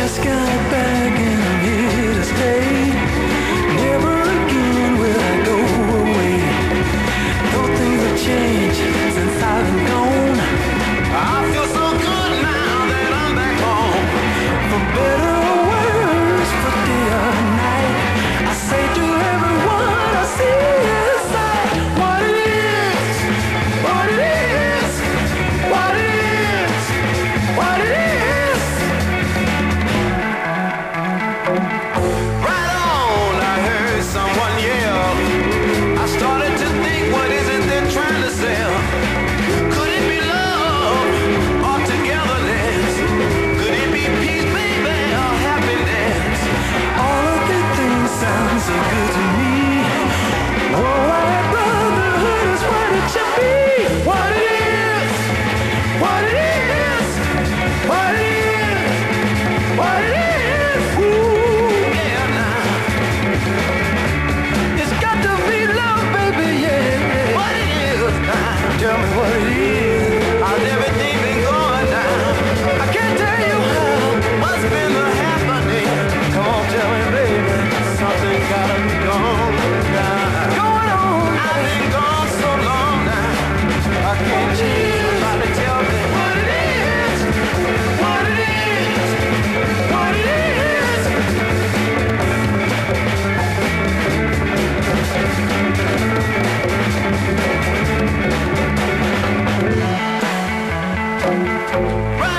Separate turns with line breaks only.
just got back. Run!